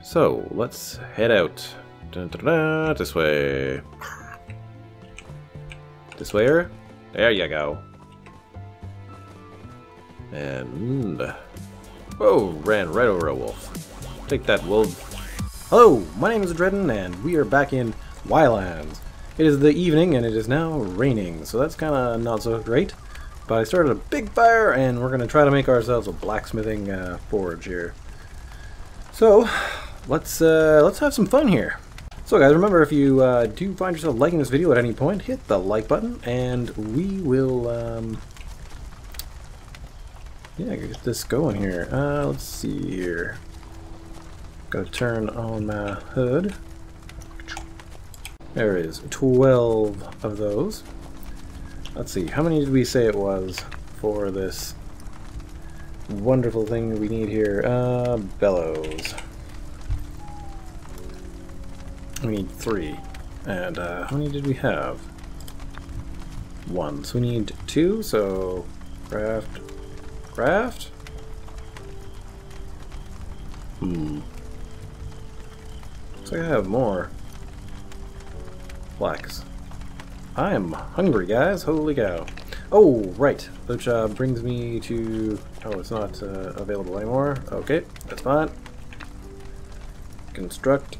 So, let's head out. Dun, dun, dun, this way. This way? -er? There you go. And... Whoa, ran right over a wolf. Take that, wolf. Hello, my name is Dredden, and we are back in Ylands. It is the evening, and it is now raining, so that's kind of not so great. But I started a big fire, and we're going to try to make ourselves a blacksmithing uh, forge here. So, let's uh, let's have some fun here. So guys, remember if you uh, do find yourself liking this video at any point, hit the like button, and we will, um, yeah, get this going here. Uh, let's see here. Gotta turn on my hood. There is 12 of those. Let's see, how many did we say it was for this wonderful thing we need here? Uh, bellows. We need three. And uh, how many did we have? One. So we need two, so craft. Craft? Hmm. Looks like I have more. Flax. I am hungry, guys. Holy cow. Oh, right. Which uh, brings me to... Oh, it's not uh, available anymore. Okay, that's fine. Construct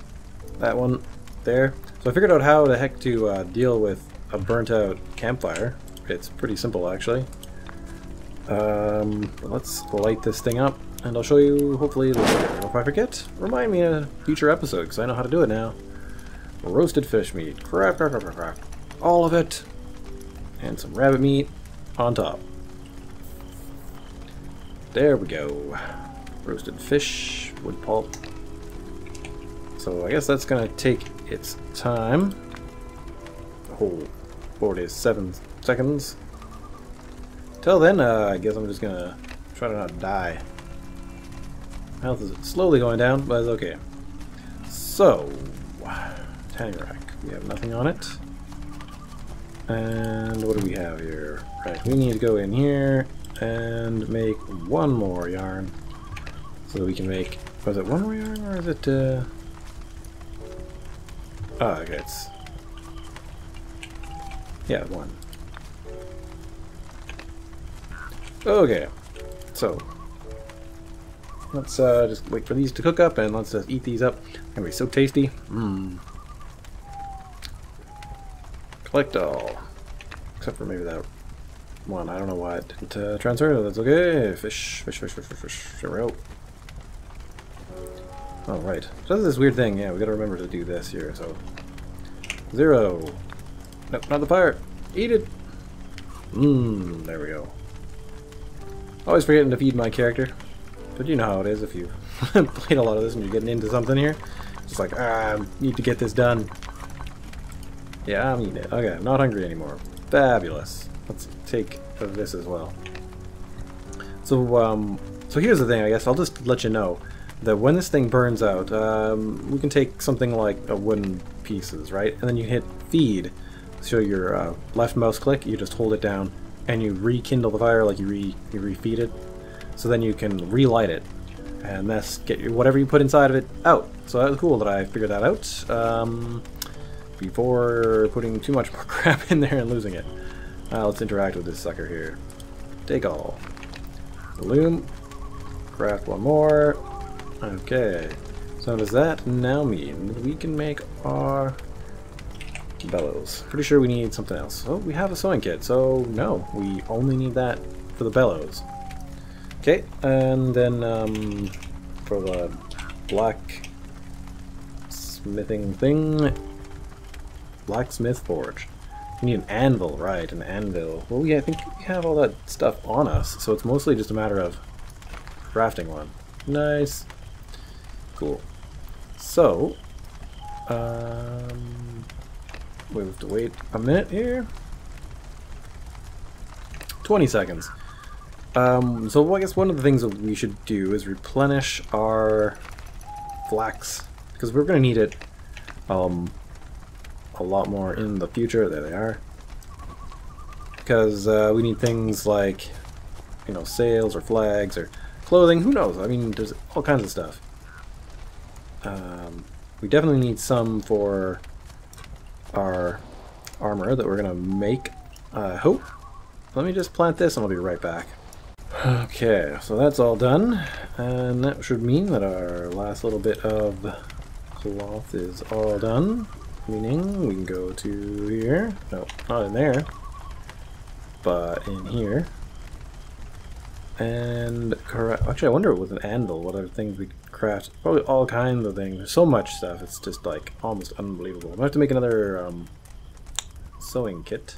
that one there. So I figured out how the heck to uh, deal with a burnt out campfire. It's pretty simple actually. Um, let's light this thing up and I'll show you hopefully later. If I forget, remind me in a future episode because I know how to do it now. Roasted fish meat. All of it. And some rabbit meat on top. There we go. Roasted fish, wood pulp. So I guess that's gonna take its time. Whole 47 seconds. Till then, uh, I guess I'm just gonna try to not die. Health is slowly going down, but it's okay. So, tanning rack. We have nothing on it. And what do we have here? Right, we need to go in here and make one more yarn. So we can make, was it one more yarn or is it, uh, Ah, okay, it's... Yeah, one. Okay, so let's uh, just wait for these to cook up and let's just eat these up. Gonna be so tasty. Mmm. Collect all, except for maybe that one. I don't know why it didn't uh, transfer. That's okay. Fish, fish, fish, fish, fish, fish. There we go. Oh, right. So this is this weird thing. Yeah, we gotta remember to do this here, so... Zero. Nope, not the fire. Eat it. Mmm, there we go. Always forgetting to feed my character. But you know how it is if you played a lot of this and you're getting into something here. Just like, ah, I need to get this done. Yeah, I'm eating it. Okay, I'm not hungry anymore. Fabulous. Let's take this as well. So, um, so here's the thing, I guess. I'll just let you know that when this thing burns out, um, we can take something like a wooden pieces, right? And then you hit feed. So your uh, left mouse click, you just hold it down, and you rekindle the fire like you re you refeed it. So then you can relight it, and that's get your, whatever you put inside of it out. So that was cool that I figured that out um, before putting too much more crap in there and losing it. Uh, let's interact with this sucker here. Take all. Loom. Craft one more. Okay. So does that now mean that we can make our bellows? Pretty sure we need something else. Oh, we have a sewing kit, so no, we only need that for the bellows. Okay, and then um, for the black smithing thing, blacksmith forge. We need an anvil, right, an anvil. Well, yeah, I think we have all that stuff on us, so it's mostly just a matter of crafting one. Nice. Cool. So, um, we have to wait a minute here. 20 seconds. Um, so I guess one of the things that we should do is replenish our flax, because we're going to need it um, a lot more in the future. There they are. Because uh, we need things like, you know, sails or flags or clothing. Who knows? I mean, there's all kinds of stuff. Um, we definitely need some for our armor that we're gonna make. I hope. Let me just plant this and I'll be right back. Okay, so that's all done, and that should mean that our last little bit of cloth is all done, meaning we can go to here, no, not in there, but in here, and correct, actually I wonder with an anvil what other things we craft, probably all kinds of things, There's so much stuff, it's just like almost unbelievable. I'm gonna have to make another um, sewing kit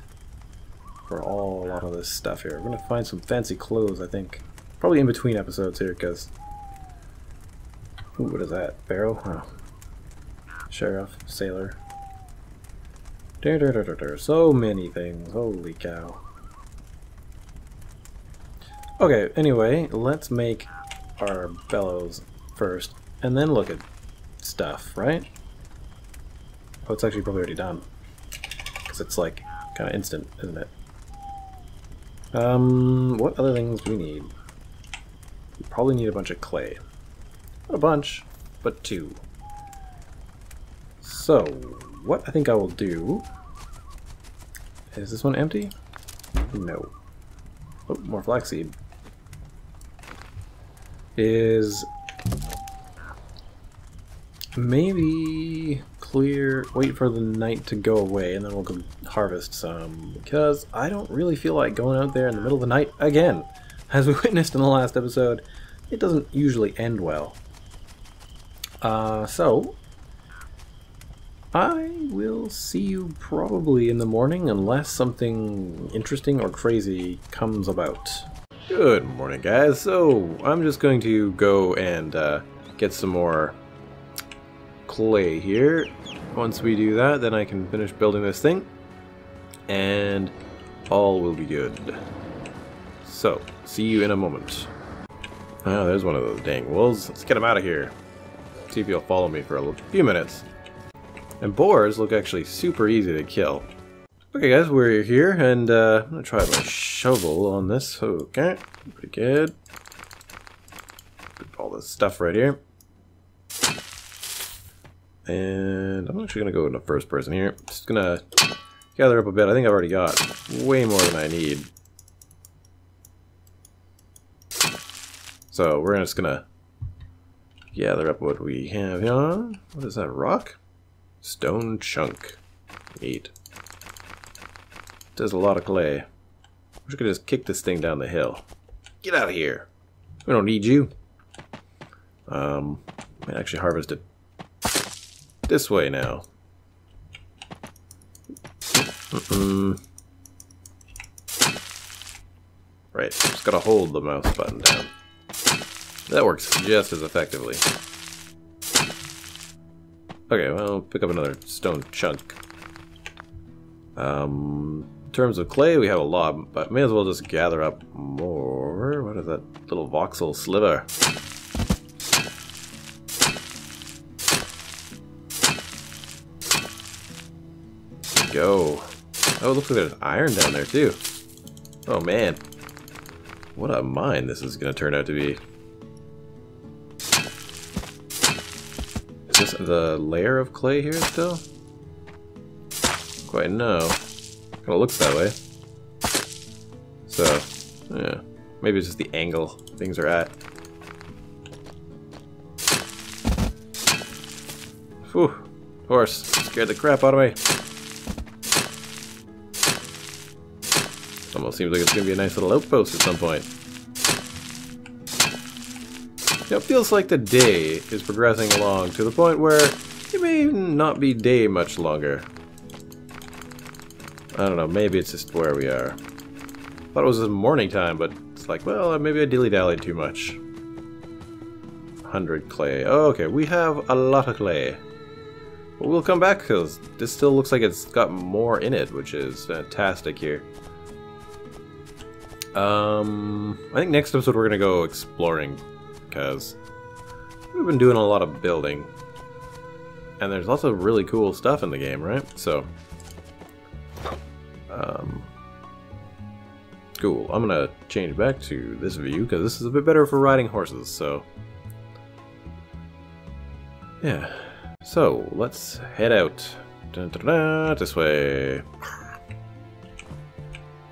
for all a lot of this stuff here. We're gonna find some fancy clothes, I think. Probably in between episodes here, because... Ooh, what is that? Barrow? Oh. Sheriff, sailor. So many things. Holy cow. Okay, anyway, let's make our bellows first, and then look at stuff, right? Oh, it's actually probably already done. Because it's like, kind of instant, isn't it? Um, what other things do we need? We probably need a bunch of clay. Not a bunch, but two. So, what I think I will do... Is this one empty? No. Oh, more flaxseed. Is... Maybe clear, wait for the night to go away, and then we'll go harvest some, because I don't really feel like going out there in the middle of the night again. As we witnessed in the last episode, it doesn't usually end well. Uh, so, I will see you probably in the morning unless something interesting or crazy comes about. Good morning, guys. So, I'm just going to go and uh, get some more clay here. Once we do that, then I can finish building this thing. And all will be good. So, see you in a moment. Oh, there's one of those dang wolves. Let's get him out of here. See if he'll follow me for a few minutes. And boars look actually super easy to kill. Okay guys, we're here, and uh, I'm gonna try my shovel on this. Okay, pretty good. All this stuff right here. And I'm actually going to go into first person here. Just going to gather up a bit. I think I've already got way more than I need. So we're just going to gather up what we have here. What is that, rock? Stone chunk. Neat. There's a lot of clay. I'm just going to just kick this thing down the hill. Get out of here. We don't need you. Um, I actually harvest it this way now. Mm -mm. Right, just gotta hold the mouse button down. That works just as effectively. Okay, well, pick up another stone chunk. Um, in terms of clay, we have a lot, but may as well just gather up more. What is that little voxel sliver? Go. Oh, looks like there's iron down there too. Oh man. What a mine this is going to turn out to be. Is this the layer of clay here still? Quite no. Kind of looks that way. So, yeah. Maybe it's just the angle things are at. Whew. Horse. Scared the crap out of me. Almost seems like it's going to be a nice little outpost at some point. It feels like the day is progressing along to the point where it may not be day much longer. I don't know, maybe it's just where we are. Thought it was morning time, but it's like, well, maybe I dilly-dallied too much. 100 clay. Oh, okay, we have a lot of clay. But we'll come back because this still looks like it's got more in it, which is fantastic here. Um, I think next episode we're gonna go exploring, because we've been doing a lot of building. And there's lots of really cool stuff in the game, right? So, um, cool. I'm gonna change back to this view, because this is a bit better for riding horses, so. Yeah. So, let's head out. Dun, dun, dun, this way.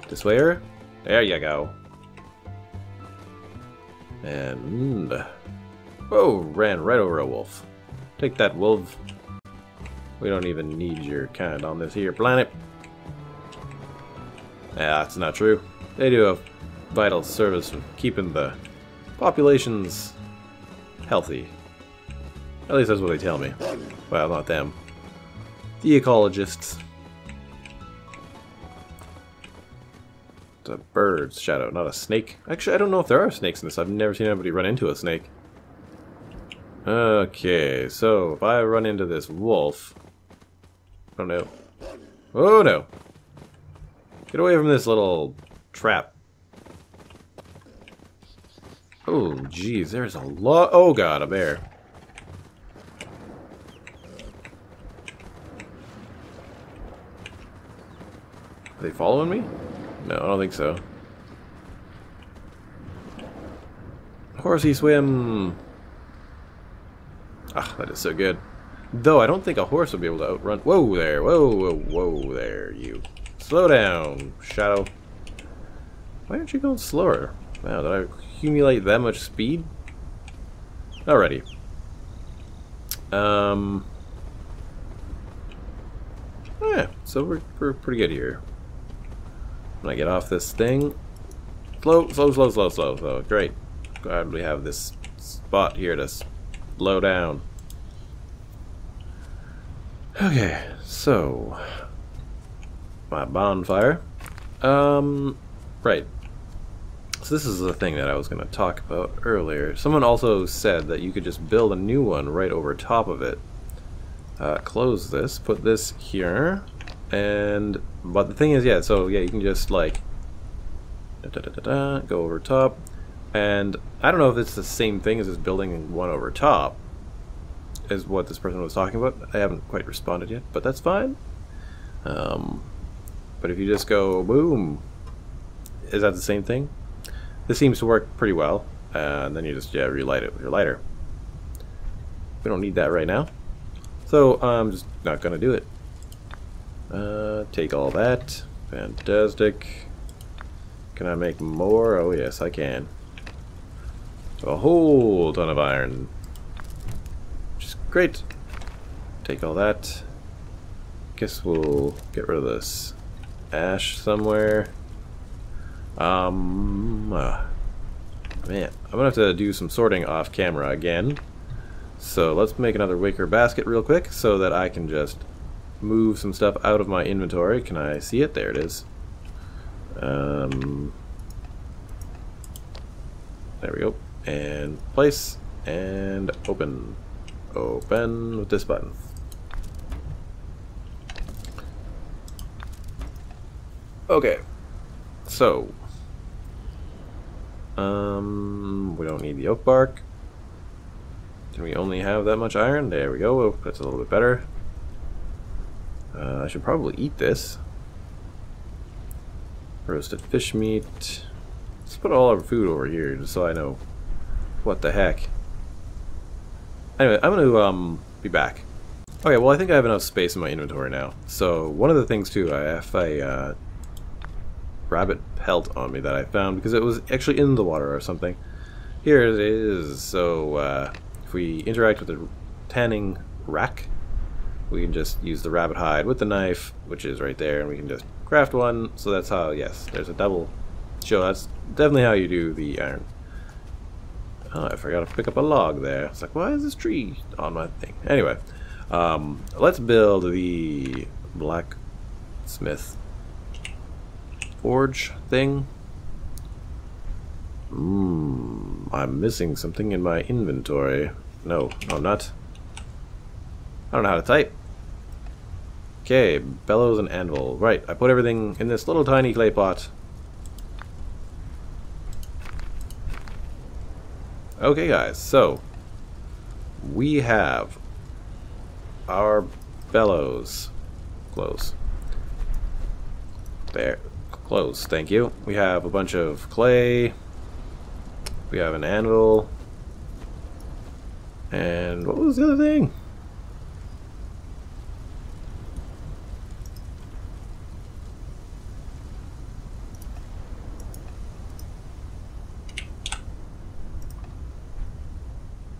This way? There you go. And... Whoa, ran right over a wolf. Take that, wolf. We don't even need your kind on this here planet. Yeah, that's not true. They do a vital service of keeping the populations healthy. At least that's what they tell me. Well, not them. The ecologists. The bird's shadow, not a snake. Actually, I don't know if there are snakes in this. I've never seen anybody run into a snake. Okay, so if I run into this wolf... Oh no. Oh no! Get away from this little trap. Oh, jeez, there's a lot. Oh god, a bear. Are they following me? No, I don't think so. Horsey swim! Ah, that is so good. Though I don't think a horse would be able to outrun. Whoa there! Whoa, whoa, whoa there, you. Slow down, Shadow. Why aren't you going slower? Wow, did I accumulate that much speed? Alrighty. Um. Yeah, so we're, we're pretty good here. When I get off this thing. Slow, slow, slow, slow, slow, slow. Great. Glad we have this spot here to slow down. Okay, so my bonfire. Um, right. So this is the thing that I was going to talk about earlier. Someone also said that you could just build a new one right over top of it. Uh, close this, put this here, and but the thing is, yeah. So yeah, you can just like da, da, da, go over top, and I don't know if it's the same thing as this building one over top, is what this person was talking about. I haven't quite responded yet, but that's fine. Um, but if you just go boom, is that the same thing? This seems to work pretty well. Uh, and then you just yeah, relight it with your lighter. We don't need that right now. So I'm just not going to do it. Uh, take all that. Fantastic. Can I make more? Oh yes, I can. A whole ton of iron. Which is great. Take all that. Guess we'll get rid of this ash somewhere. Um, uh, man, I'm gonna have to do some sorting off camera again. So let's make another wicker basket real quick so that I can just move some stuff out of my inventory. Can I see it? There it is. Um, there we go. And place and open. Open with this button. Okay. So. Um, we don't need the oak bark. Can we only have that much iron? There we go. That's a little bit better. Uh, I should probably eat this. Roasted fish meat. Let's put all our food over here just so I know what the heck. Anyway, I'm going to um, be back. Okay, well I think I have enough space in my inventory now. So one of the things too, I have a uh, rabbit pelt on me that I found because it was actually in the water or something. Here it is. So uh, if we interact with the tanning rack, we can just use the rabbit hide with the knife, which is right there, and we can just craft one. So that's how, yes, there's a double show. That's definitely how you do the iron. Oh, I forgot to pick up a log there. It's like, why is this tree on my thing? Anyway, um, let's build the blacksmith forge thing. Mmm, I'm missing something in my inventory. No, I'm not. I don't know how to type. Okay, bellows and anvil. Right, I put everything in this little tiny clay pot. Okay guys, so we have our bellows. Close. There. Close, thank you. We have a bunch of clay. We have an anvil. And what was the other thing?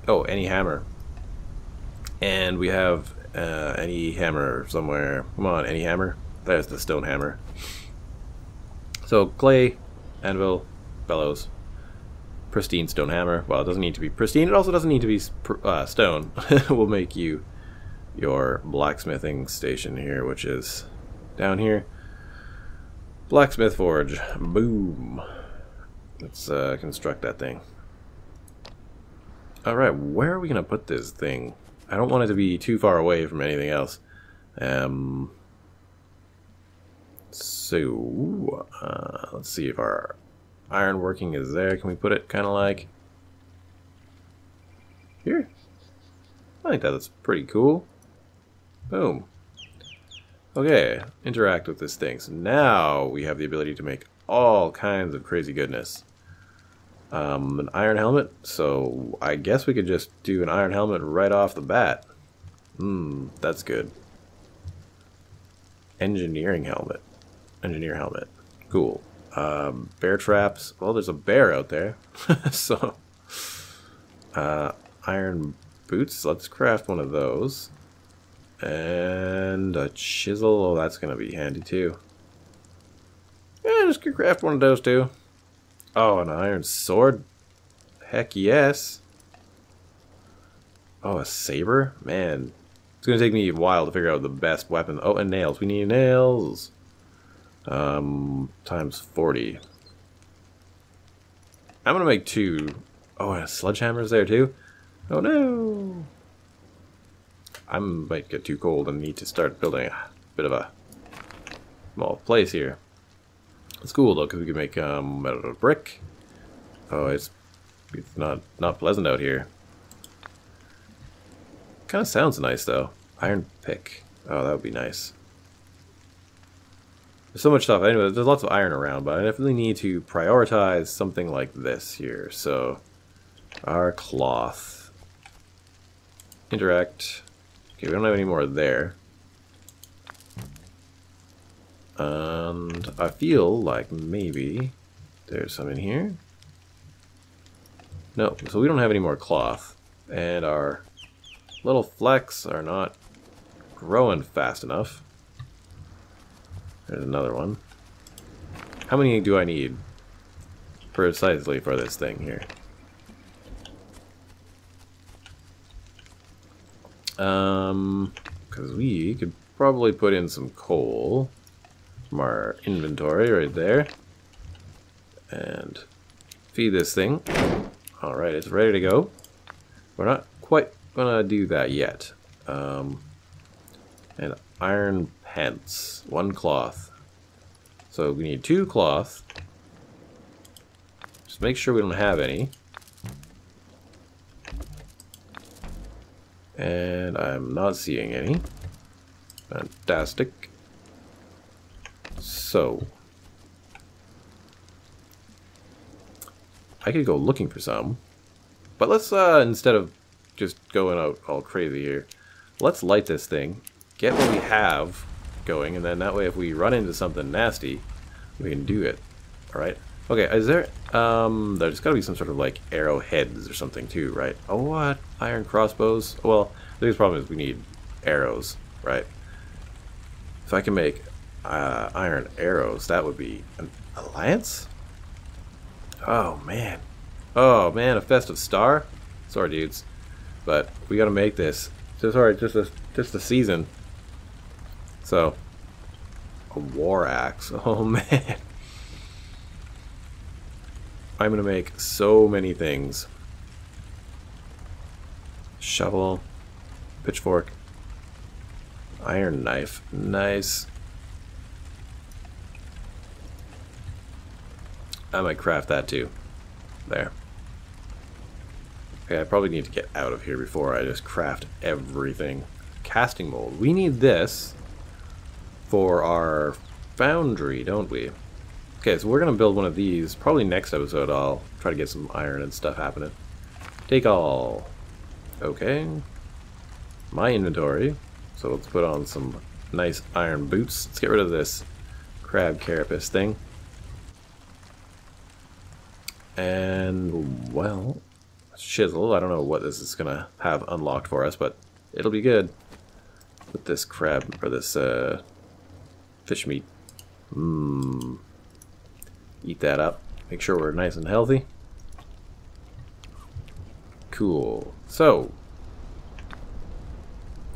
Oh, any hammer. And we have uh, any hammer somewhere. Come on, any hammer. There's the stone hammer. So clay, anvil, bellows, pristine stone hammer. Well, it doesn't need to be pristine. It also doesn't need to be uh, stone. we'll make you your blacksmithing station here, which is down here. Blacksmith forge. Boom. Let's uh, construct that thing. Alright, where are we going to put this thing? I don't want it to be too far away from anything else. Um, so, uh, let's see if our iron working is there. Can we put it kind of like here? I think that's pretty cool. Boom. Okay, interact with this thing. So now we have the ability to make all kinds of crazy goodness. Um, an iron helmet, so I guess we could just do an iron helmet right off the bat. Hmm, that's good. Engineering helmet. Engineer helmet. Cool. Um, bear traps. Well, there's a bear out there. so, uh, iron boots. Let's craft one of those. And a chisel. Oh, that's going to be handy too. Yeah, just craft one of those too. Oh, an iron sword? Heck yes. Oh, a saber? Man, it's going to take me a while to figure out the best weapon. Oh, and nails. We need nails. Um, times 40. I'm going to make two. Oh, and a sledgehammer's there too? Oh no! I might get too cold and need to start building a bit of a small place here. It's cool though, because we can make um, out of brick. Oh, it's it's not not pleasant out here. Kind of sounds nice though. Iron pick. Oh, that would be nice. There's so much stuff. Anyway, there's lots of iron around, but I definitely need to prioritize something like this here. So, our cloth. Interact. Okay, we don't have any more there. And I feel like maybe there's some in here. No, so we don't have any more cloth. And our little flax are not growing fast enough. There's another one. How many do I need precisely for this thing here? Um, because we could probably put in some coal from our inventory right there. And feed this thing. Alright, it's ready to go. We're not quite gonna do that yet. Um, and iron pants, one cloth. So we need two cloth. Just make sure we don't have any. And I'm not seeing any. Fantastic. So, I could go looking for some. But let's, uh, instead of just going out all crazy here, let's light this thing, get what we have going, and then that way if we run into something nasty, we can do it. Alright? Okay, is there, um, there's gotta be some sort of, like, arrowheads or something too, right? Oh, what? Iron crossbows? Well, the biggest problem is we need arrows, right? If I can make uh, iron arrows, that would be an alliance? Oh, man. Oh, man, a festive star? Sorry, dudes. But we gotta make this. Just, sorry, just a, just a season. So, a war axe. Oh, man. I'm gonna make so many things. Shovel. Pitchfork. Iron knife. Nice. I might craft that too. There. Okay, I probably need to get out of here before I just craft everything. Casting mold. We need this for our foundry, don't we? Okay, so we're going to build one of these. Probably next episode I'll try to get some iron and stuff happening. Take all. Okay. My inventory. So let's put on some nice iron boots. Let's get rid of this crab carapace thing. And, well, chisel. I don't know what this is going to have unlocked for us, but it'll be good. With this crab, or this uh, fish meat. Mmm. Eat that up. Make sure we're nice and healthy. Cool. So.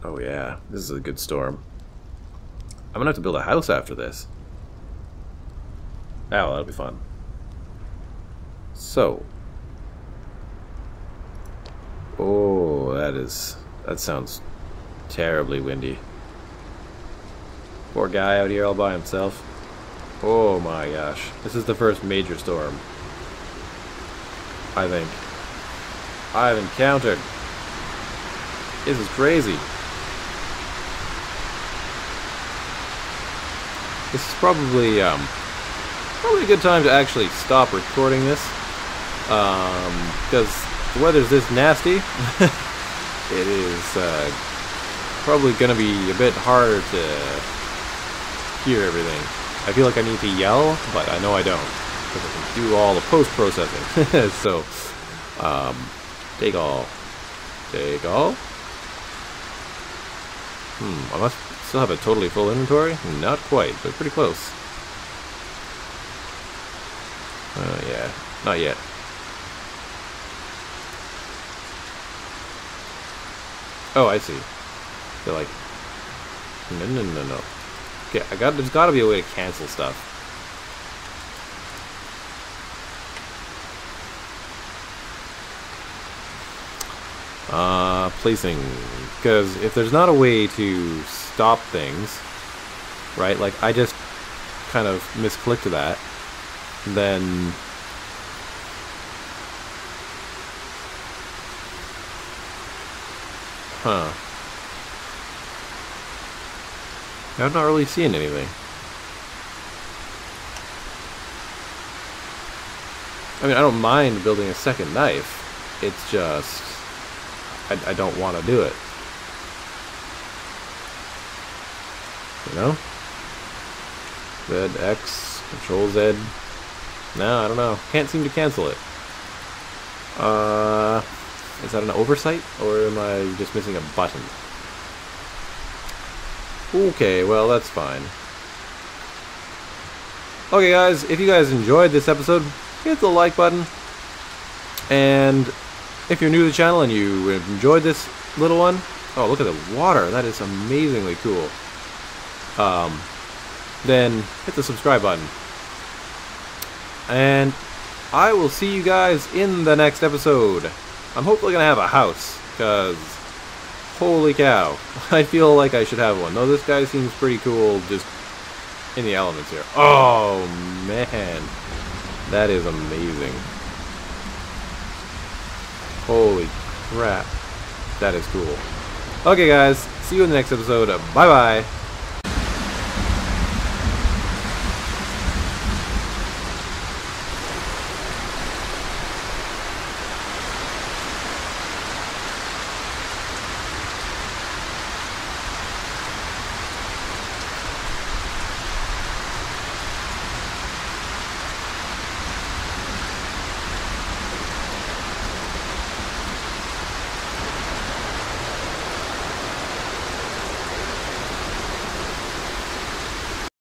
Oh yeah, this is a good storm. I'm gonna have to build a house after this. Oh, that'll be fun. So. Oh, that is... That sounds terribly windy. Poor guy out here all by himself. Oh my gosh. This is the first major storm. I think. I've encountered. This is crazy. This is probably, um, probably a good time to actually stop recording this. Um, because the weather's this nasty. it is, uh, probably gonna be a bit hard to hear everything. I feel like I need to yell, but I know I don't. Because I can do all the post-processing. so, um, take all. Take all? Hmm, I must still have a totally full inventory? Not quite, but pretty close. Uh, yeah, not yet. Oh, I see. They're like, no, no, no, no. Okay, I got. There's got to be a way to cancel stuff. Uh, placing. Because if there's not a way to stop things, right? Like, I just kind of misclicked that, then... Huh. I'm not really seeing anything. I mean, I don't mind building a second knife. It's just... I, I don't want to do it. You know? Z, X, Control Z. No, I don't know. Can't seem to cancel it. Uh, is that an oversight? Or am I just missing a button? Okay, well, that's fine. Okay, guys, if you guys enjoyed this episode, hit the like button. And if you're new to the channel and you enjoyed this little one, oh, look at the water. That is amazingly cool. Um, then hit the subscribe button. And I will see you guys in the next episode. I'm hopefully going to have a house, because Holy cow. I feel like I should have one. Though this guy seems pretty cool just in the elements here. Oh, man. That is amazing. Holy crap. That is cool. Okay, guys. See you in the next episode. Bye-bye.